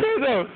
There you go.